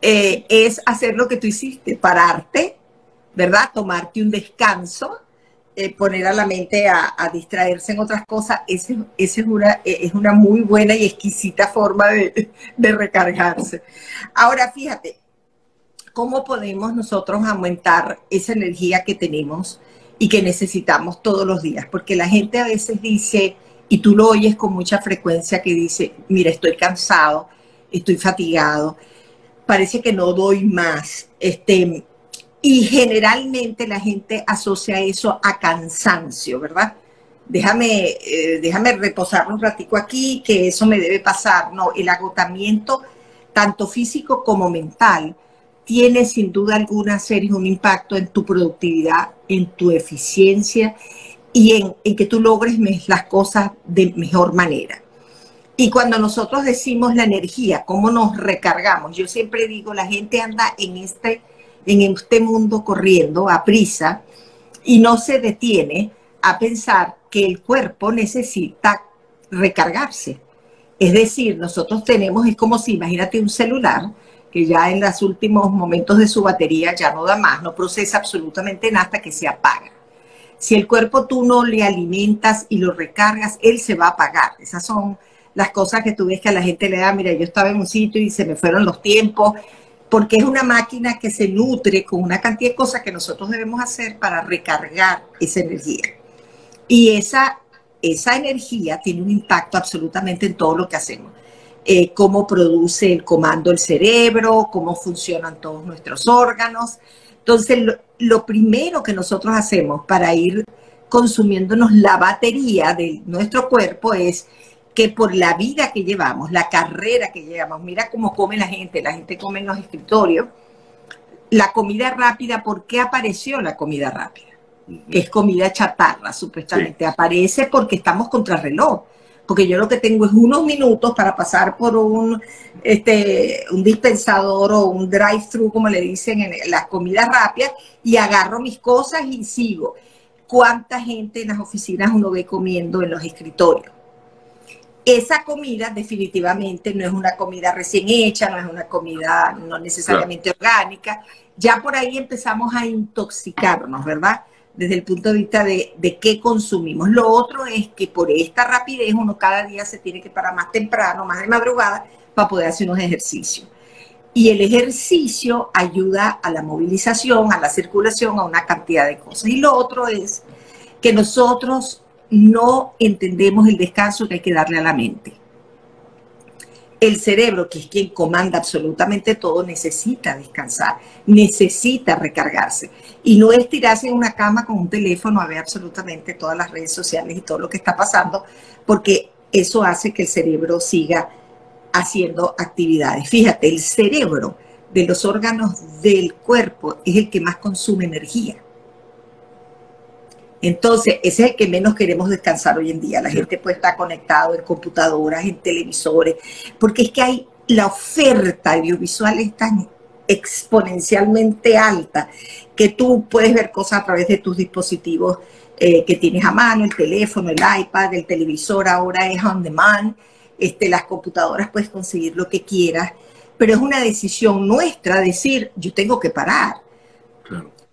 eh, es hacer lo que tú hiciste, pararte, ¿verdad? Tomarte un descanso, eh, poner a la mente a, distraerse en otras cosas. Esa es, una, es una muy buena y exquisita forma de recargarse. Ahora, fíjate, ¿cómo podemos nosotros aumentar esa energía que tenemos y que necesitamos todos los días? Porque la gente a veces dice, y tú lo oyes con mucha frecuencia, que dice, mira, estoy cansado, estoy fatigado, parece que no doy más. Este, y generalmente la gente asocia eso a cansancio, ¿verdad? Déjame, eh, déjame reposar un ratico aquí, que eso me debe pasar. No, el agotamiento, tanto físico como mental, tiene sin duda alguna serio un impacto en tu productividad, en tu eficiencia y en, en que tú logres las cosas de mejor manera. Y cuando nosotros decimos la energía, cómo nos recargamos, yo siempre digo, la gente anda en este, en este mundo corriendo a prisa y no se detiene a pensar que el cuerpo necesita recargarse. Es decir, nosotros tenemos, es como si, imagínate un celular que ya en los últimos momentos de su batería ya no da más, no procesa absolutamente nada hasta que se apaga. Si el cuerpo tú no le alimentas y lo recargas, él se va a apagar. Esas son las cosas que tú ves que a la gente le da, mira, yo estaba en un sitio y se me fueron los tiempos, porque es una máquina que se nutre con una cantidad de cosas que nosotros debemos hacer para recargar esa energía. Y esa, esa energía tiene un impacto absolutamente en todo lo que hacemos. Eh, cómo produce el comando el cerebro, cómo funcionan todos nuestros órganos. Entonces, lo primero que nosotros hacemos para ir consumiéndonos la batería de nuestro cuerpo es que por la vida que llevamos, la carrera que llevamos, mira cómo come la gente, la gente come en los escritorios, la comida rápida, ¿por qué apareció la comida rápida? Que es comida chatarra, supuestamente. Aparece porque estamos contra reloj. Porque yo lo que tengo es unos minutos para pasar por un, este, un dispensador o un drive-thru, como le dicen en las comidas rápidas, y agarro mis cosas y sigo. ¿Cuánta gente en las oficinas uno ve comiendo en los escritorios? Esa comida definitivamente no es una comida recién hecha, no es una comida no necesariamente orgánica. Ya por ahí empezamos a intoxicarnos, ¿verdad? Desde el punto de vista de, de, qué consumimos. Lo otro es que por esta rapidez uno cada día se tiene que parar más temprano, más de madrugada, para poder hacer unos ejercicios. Y el ejercicio ayuda a la movilización, a la circulación, a una cantidad de cosas. Y lo otro es que nosotros no entendemos el descanso que hay que darle a la mente. El cerebro, que es quien comanda absolutamente todo, necesita descansar, necesita recargarse. Y no es tirarse en una cama con un teléfono a ver absolutamente todas las redes sociales y todo lo que está pasando, porque eso hace que el cerebro siga haciendo actividades. Fíjate, el cerebro de los órganos del cuerpo es el que más consume energía. Entonces, ese es el que menos queremos descansar hoy en día. La gente puede estar conectado en computadoras, en televisores, porque es que hay la oferta audiovisual es tan exponencialmente alta que tú puedes ver cosas a través de tus dispositivos eh, que tienes a mano, el teléfono, el iPad, el televisor, ahora es on demand, este, las computadoras puedes conseguir lo que quieras, pero es una decisión nuestra decir, yo tengo que parar.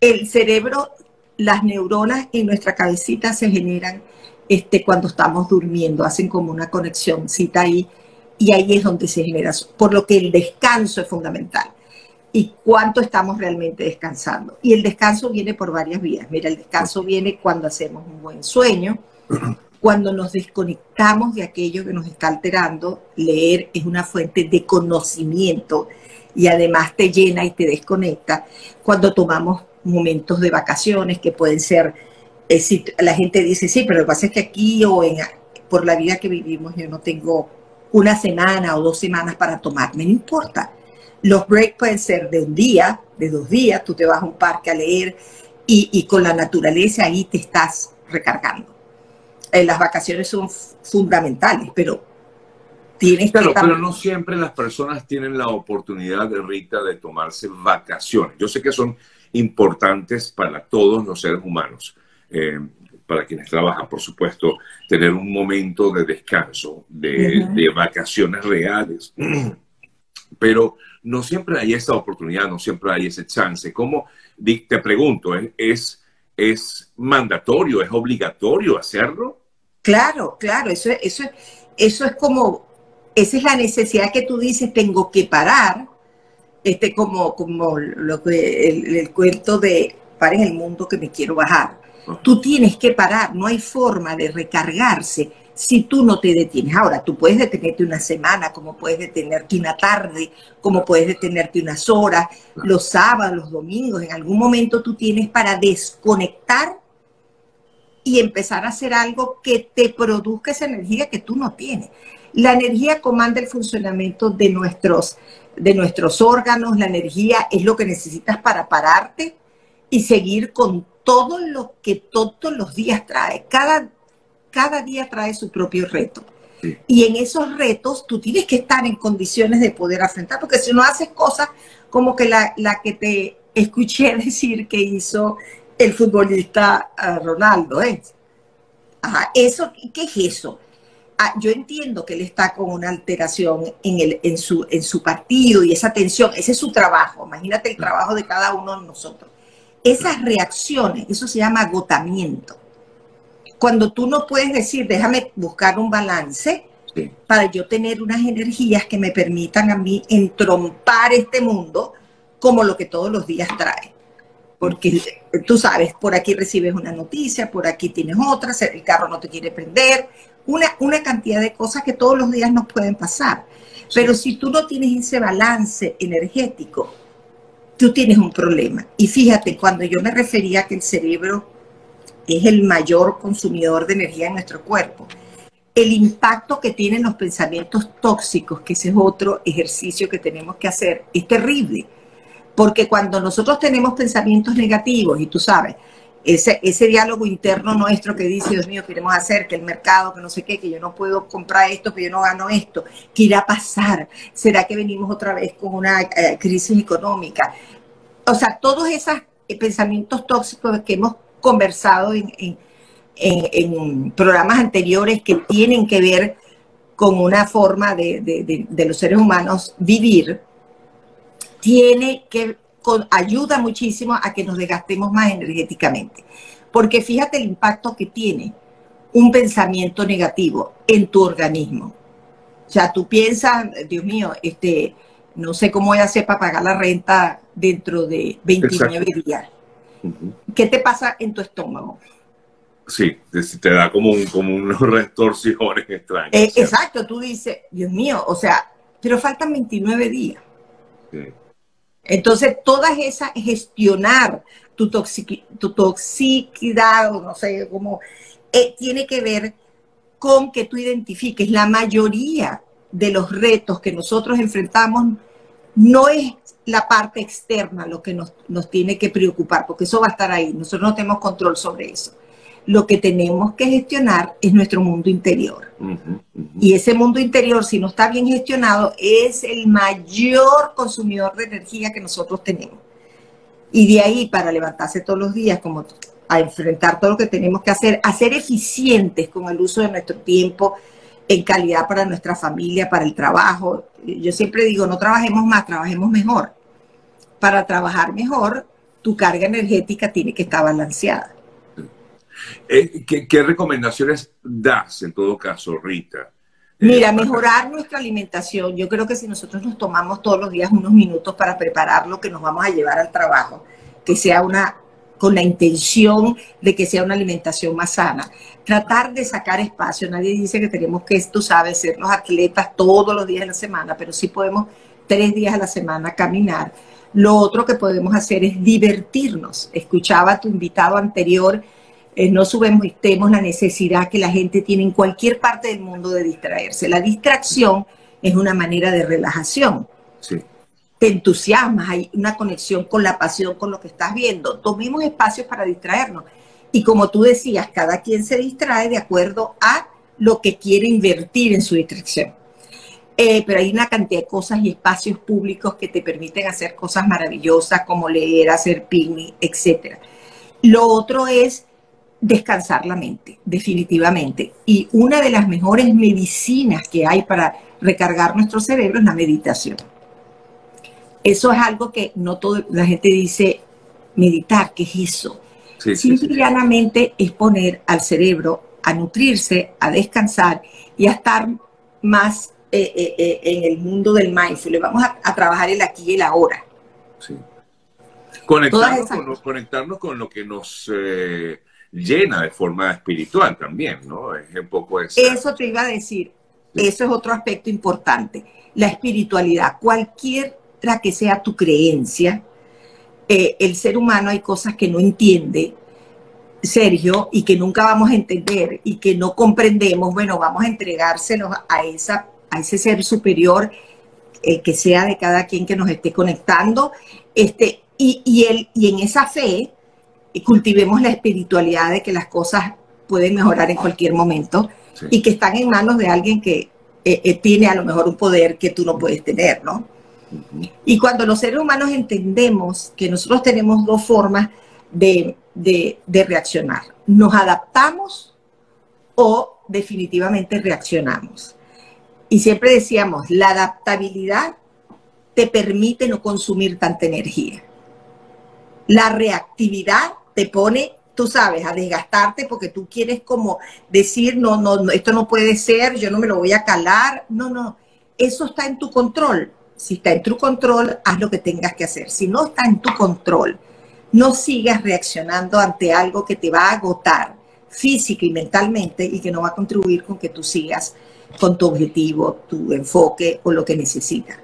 El cerebro las neuronas en nuestra cabecita se generan este, cuando estamos durmiendo, hacen como una conexión cita ahí, y ahí es donde se genera, por lo que el descanso es fundamental. ¿Y cuánto estamos realmente descansando? Y el descanso viene por varias vías. Mira, el descanso viene cuando hacemos un buen sueño, cuando nos desconectamos de aquello que nos está alterando. Leer es una fuente de conocimiento y además te llena y te desconecta. Cuando tomamos momentos de vacaciones que pueden ser, eh, si la gente dice, sí, pero lo que pasa es que aquí o en, por la vida que vivimos yo no tengo una semana o dos semanas para tomarme, no importa. Los breaks pueden ser de un día, de dos días, tú te vas a un parque a leer y, y con la naturaleza ahí te estás recargando. Eh, las vacaciones son fundamentales, pero tienes claro, Pero no siempre las personas tienen la oportunidad, de Rita, de tomarse vacaciones. Yo sé que son importantes para todos los seres humanos. Eh, para quienes trabajan, por supuesto, tener un momento de descanso, de, vacaciones reales. Pero no siempre hay esa oportunidad, no siempre hay ese chance. ¿Cómo, te pregunto, ¿es, es mandatorio, es obligatorio hacerlo? Claro, claro, eso, eso, eso es como, esa es la necesidad que tú dices, tengo que parar, este como, como lo que, el, cuento de para en el mundo que me quiero bajar. Tú tienes que parar, no hay forma de recargarse si tú no te detienes. Ahora, tú puedes detenerte una semana, como puedes detenerte una tarde, como puedes detenerte unas horas, los sábados, los domingos, en algún momento tú tienes para desconectar y empezar a hacer algo que te produzca esa energía que tú no tienes. La energía comanda el funcionamiento de nuestros, de nuestros órganos, la energía es lo que necesitas para pararte y seguir con todo lo que todos los días trae. Cada cada día trae su propio reto. Y en esos retos tú tienes que estar en condiciones de poder afrontar, porque si no haces cosas como que la, que te escuché decir que hizo el futbolista ah, Ronaldo, ¿eh? eso, ¿qué es eso? Ah, yo entiendo que él está con una alteración en, el, en, su, en su partido y esa tensión, ese es su trabajo, imagínate el trabajo de cada uno de nosotros. Esas reacciones, eso se llama agotamiento cuando tú no puedes decir, déjame buscar un balance para yo tener unas energías que me permitan a mí entrompar este mundo como lo que todos los días trae. Porque tú sabes, por aquí recibes una noticia, por aquí tienes otra, el carro no te quiere prender, una, una cantidad de cosas que todos los días nos pueden pasar. Pero si tú no tienes ese balance energético, tú tienes un problema. Y fíjate, cuando yo me refería a que el cerebro es el mayor consumidor de energía en nuestro cuerpo. El impacto que tienen los pensamientos tóxicos, que ese es otro ejercicio que tenemos que hacer, es terrible. Porque cuando nosotros tenemos pensamientos negativos, y tú sabes, ese, ese diálogo interno nuestro que dice, Dios mío, queremos hacer que el mercado, que no sé qué, que yo no puedo comprar esto, que yo no gano esto, ¿qué irá a pasar? ¿Será que venimos otra vez con una eh, crisis económica? O sea, todos esos pensamientos tóxicos que hemos conversado en, programas anteriores que tienen que ver con una forma de, los seres humanos vivir, tiene que ayuda muchísimo a que nos desgastemos más energéticamente. Porque fíjate el impacto que tiene un pensamiento negativo en tu organismo. O sea, tú piensas, Dios mío, este, no sé cómo voy a hacer para pagar la renta dentro de 29 días. ¿Qué te pasa en tu estómago? Sí, te da como, un, como unos retorsiones extrañas. Eh, exacto, tú dices, Dios mío, o sea, pero faltan 29 días. Entonces, todas esas, gestionar tu, tu toxicidad, o no sé cómo, eh, tiene que ver con que tú identifiques la mayoría de los retos que nosotros enfrentamos no es la parte externa lo que nos, tiene que preocupar, porque eso va a estar ahí. Nosotros no tenemos control sobre eso. Lo que tenemos que gestionar es nuestro mundo interior. Y ese mundo interior, si no está bien gestionado, es el mayor consumidor de energía que nosotros tenemos. Y de ahí para levantarse todos los días, como a enfrentar todo lo que tenemos que hacer, a ser eficientes con el uso de nuestro tiempo, en calidad para nuestra familia, para el trabajo. Yo siempre digo, no trabajemos más, trabajemos mejor. Para trabajar mejor, tu carga energética tiene que estar balanceada. Eh, ¿Qué, recomendaciones das en todo caso, Rita? Eh, Mira, mejorar nuestra alimentación. Yo creo que si nosotros nos tomamos todos los días unos minutos para preparar lo que nos vamos a llevar al trabajo, que sea una con la intención de que sea una alimentación más sana. Tratar de sacar espacio. Nadie dice que tenemos que, tú sabes, ser los atletas todos los días de la semana, pero sí podemos tres días a la semana caminar. Lo otro que podemos hacer es divertirnos. Escuchaba a tu invitado anterior, eh, no subestemos la necesidad que la gente tiene en cualquier parte del mundo de distraerse. La distracción es una manera de relajación. Sí te entusiasmas, hay una conexión con la pasión, con lo que estás viendo. Tomemos espacios para distraernos. Y como tú decías, cada quien se distrae de acuerdo a lo que quiere invertir en su distracción. Eh, pero hay una cantidad de cosas y espacios públicos que te permiten hacer cosas maravillosas como leer, hacer picnic, etc. Lo otro es descansar la mente, definitivamente. Y una de las mejores medicinas que hay para recargar nuestro cerebro es la meditación Eso es algo que no todo, la gente dice, meditar, ¿qué es eso? Sí, Simplemente es poner al cerebro a nutrirse, a descansar y a estar más eh, eh, eh, en el mundo del mindfulness. Vamos a, trabajar el aquí y el ahora. Sí. Conectarnos con, con, lo que nos llena de forma espiritual también, ¿no? Es un poco Eso te iba a decir. Eso es otro aspecto importante. La espiritualidad. Cualquiera que sea tu creencia, el ser humano hay cosas que no entiende Sergio, y que nunca vamos a entender y que no comprendemos, bueno, vamos a entregárselos a, esa, a ese ser superior, el que sea de cada quien que nos esté conectando, este, y, y, el, y en esa fe cultivemos la espiritualidad de que las cosas pueden mejorar en cualquier momento y que están en manos de alguien que eh, eh, tiene a lo mejor un poder que tú no puedes tener, ¿no? Y cuando los seres humanos entendemos que nosotros tenemos dos formas de, de, reaccionar. ¿Nos adaptamos o definitivamente reaccionamos? Y siempre decíamos, la adaptabilidad te permite no consumir tanta energía. La reactividad te pone, tú sabes, a desgastarte porque tú quieres como decir, no, no, no, esto no puede ser, yo no me lo voy a calar. No, no, eso está en tu control. Si está en tu control, haz lo que tengas que hacer. Si no está en tu control, no sigas reaccionando ante algo que te va a agotar física y mentalmente y que no va a contribuir con que tú sigas con tu objetivo, tu enfoque o lo que necesitas.